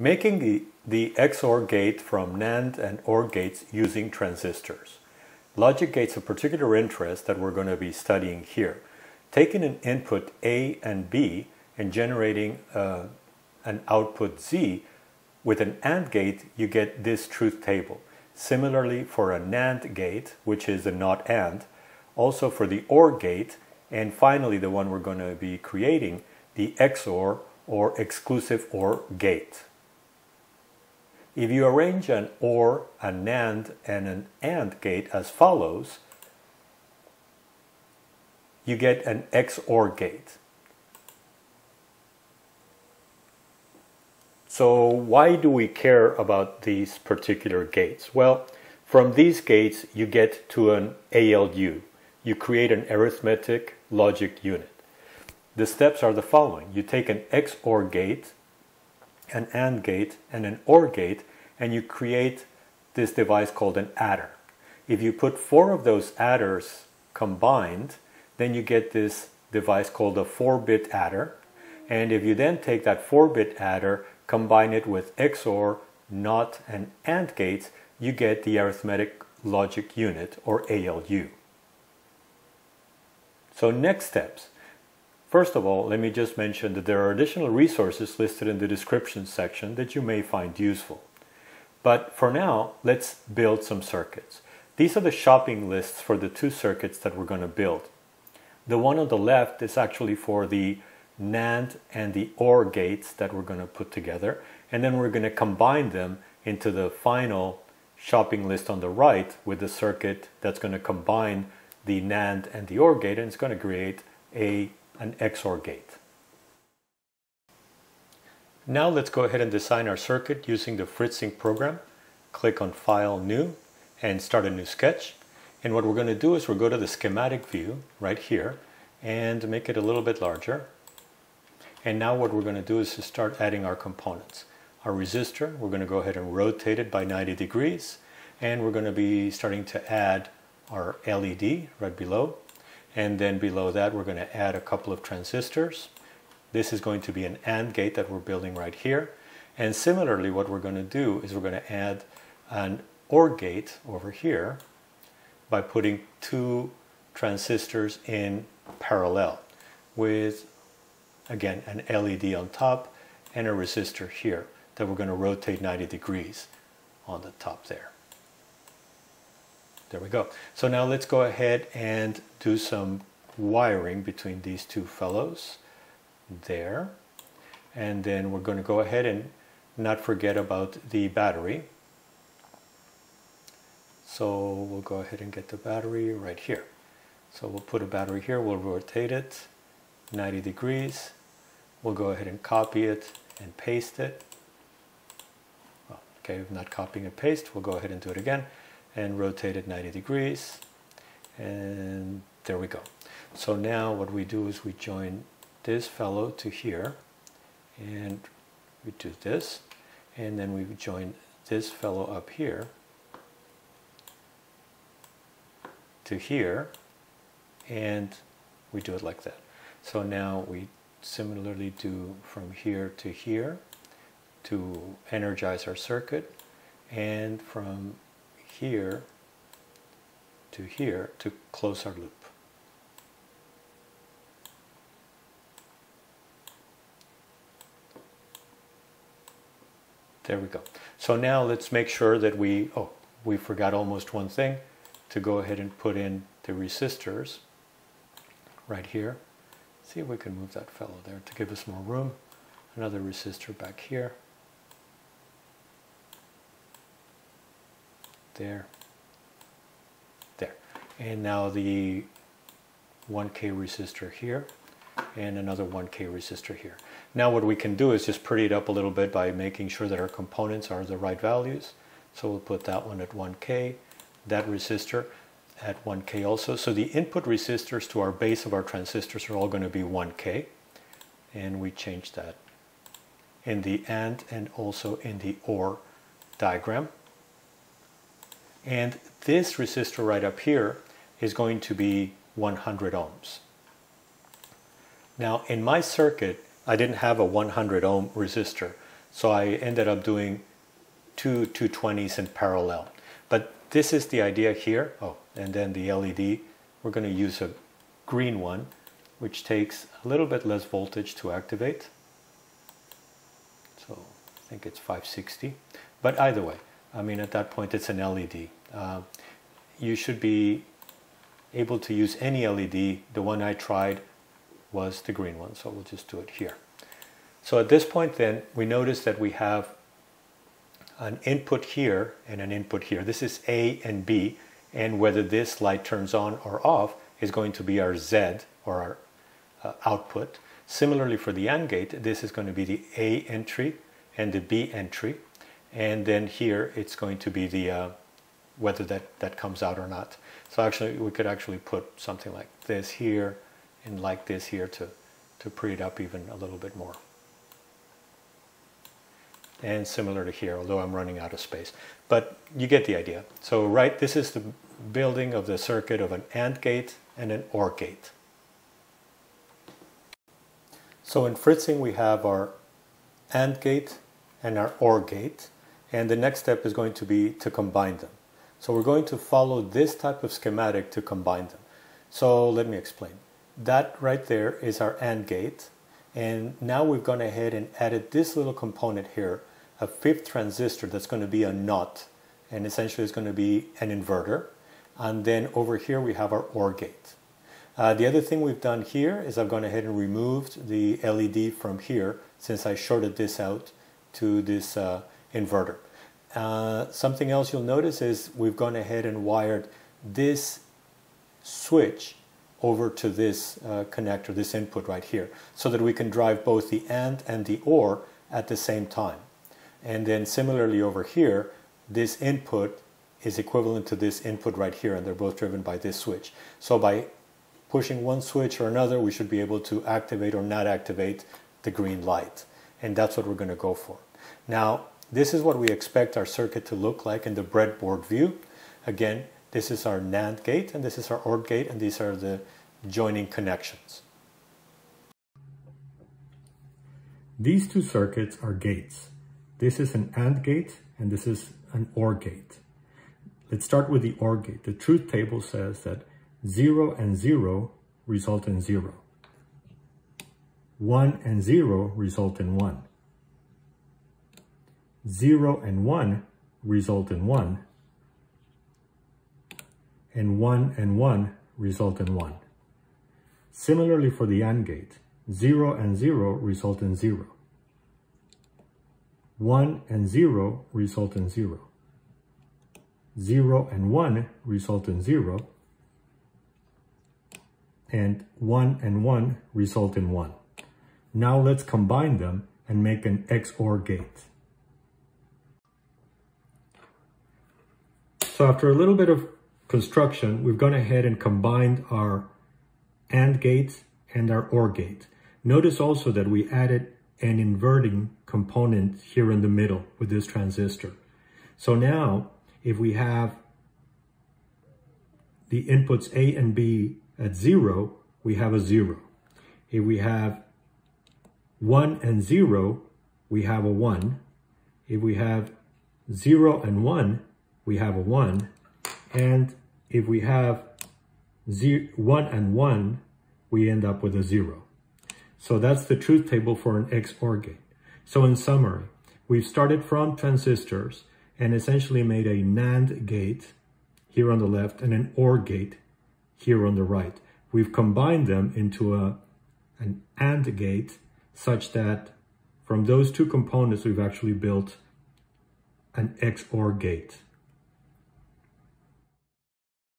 Making the, the XOR gate from NAND and OR gates using transistors. Logic gates of particular interest that we're going to be studying here. Taking an input A and B and generating uh, an output Z, with an AND gate you get this truth table. Similarly for a NAND gate, which is a not AND, also for the OR gate, and finally the one we're going to be creating, the XOR or exclusive OR gate. If you arrange an OR, a NAND, and an AND gate as follows, you get an XOR gate. So why do we care about these particular gates? Well, from these gates you get to an ALU. You create an arithmetic logic unit. The steps are the following. You take an XOR gate an AND gate and an OR gate and you create this device called an adder. If you put four of those adders combined, then you get this device called a 4-bit adder. And if you then take that 4-bit adder, combine it with XOR, NOT, and AND gates, you get the arithmetic logic unit, or ALU. So next steps. First of all, let me just mention that there are additional resources listed in the description section that you may find useful. But for now, let's build some circuits. These are the shopping lists for the two circuits that we're going to build. The one on the left is actually for the NAND and the OR gates that we're going to put together. And then we're going to combine them into the final shopping list on the right with the circuit that's going to combine the NAND and the OR gate and it's going to create a an XOR gate. Now let's go ahead and design our circuit using the Fritzing program. Click on File, New, and start a new sketch. And what we're going to do is we'll go to the schematic view right here and make it a little bit larger. And now what we're going to do is to start adding our components. Our resistor, we're going to go ahead and rotate it by 90 degrees. And we're going to be starting to add our LED right below. And then below that, we're going to add a couple of transistors. This is going to be an AND gate that we're building right here. And similarly, what we're going to do is we're going to add an OR gate over here by putting two transistors in parallel with, again, an LED on top and a resistor here that we're going to rotate 90 degrees on the top there. There we go. So now let's go ahead and do some wiring between these two fellows there. And then we're going to go ahead and not forget about the battery. So we'll go ahead and get the battery right here. So we'll put a battery here, we'll rotate it 90 degrees. We'll go ahead and copy it and paste it. Okay, I'm not copying and paste, we'll go ahead and do it again and rotate it 90 degrees and there we go. So now what we do is we join this fellow to here and we do this and then we join this fellow up here to here and we do it like that. So now we similarly do from here to here to energize our circuit and from here to here to close our loop. There we go. So now let's make sure that we, oh, we forgot almost one thing to go ahead and put in the resistors right here. See if we can move that fellow there to give us more room. Another resistor back here. There, there. And now the 1K resistor here and another 1K resistor here. Now what we can do is just pretty it up a little bit by making sure that our components are the right values. So we'll put that one at 1K, that resistor at 1K also. So the input resistors to our base of our transistors are all going to be 1K. And we change that in the AND and also in the OR diagram. And this resistor right up here is going to be 100 ohms. Now in my circuit, I didn't have a 100 ohm resistor. So I ended up doing two 220s in parallel. But this is the idea here. Oh, and then the LED, we're going to use a green one, which takes a little bit less voltage to activate. So I think it's 560. But either way, I mean, at that point, it's an LED. Uh, you should be able to use any LED. The one I tried was the green one, so we'll just do it here. So at this point then, we notice that we have an input here and an input here. This is A and B, and whether this light turns on or off is going to be our Z, or our uh, output. Similarly for the AND gate, this is going to be the A entry and the B entry, and then here it's going to be the uh, whether that, that comes out or not. So actually we could actually put something like this here and like this here to, to pre it up even a little bit more. And similar to here, although I'm running out of space. But you get the idea. So right, this is the building of the circuit of an AND gate and an OR gate. So in fritzing we have our AND gate and our OR gate and the next step is going to be to combine them. So we're going to follow this type of schematic to combine them. So let me explain. That right there is our AND gate. And now we've gone ahead and added this little component here, a fifth transistor that's going to be a NOT. And essentially it's going to be an inverter. And then over here we have our OR gate. Uh, the other thing we've done here is I've gone ahead and removed the LED from here since I shorted this out to this uh, inverter. Uh, something else you'll notice is we've gone ahead and wired this switch over to this uh, connector, this input right here, so that we can drive both the AND and the OR at the same time. And then similarly over here, this input is equivalent to this input right here, and they're both driven by this switch. So by pushing one switch or another, we should be able to activate or not activate the green light. And that's what we're going to go for. Now, this is what we expect our circuit to look like in the breadboard view. Again, this is our NAND gate and this is our OR gate and these are the joining connections. These two circuits are gates. This is an AND gate and this is an OR gate. Let's start with the OR gate. The truth table says that 0 and 0 result in 0. 1 and 0 result in 1. 0 and 1 result in 1, and 1 and 1 result in 1. Similarly for the AND gate, 0 and 0 result in 0. 1 and 0 result in 0. 0 and 1 result in 0. And 1 and 1 result in 1. Now let's combine them and make an XOR gate. So after a little bit of construction, we've gone ahead and combined our AND gate and our OR gate. Notice also that we added an inverting component here in the middle with this transistor. So now, if we have the inputs A and B at zero, we have a zero. If we have one and zero, we have a one. If we have zero and one, we have a 1. And if we have zero, 1 and 1, we end up with a 0. So that's the truth table for an XOR gate. So in summary, we've started from transistors and essentially made a NAND gate here on the left and an OR gate here on the right. We've combined them into a, an AND gate such that from those two components, we've actually built an XOR gate.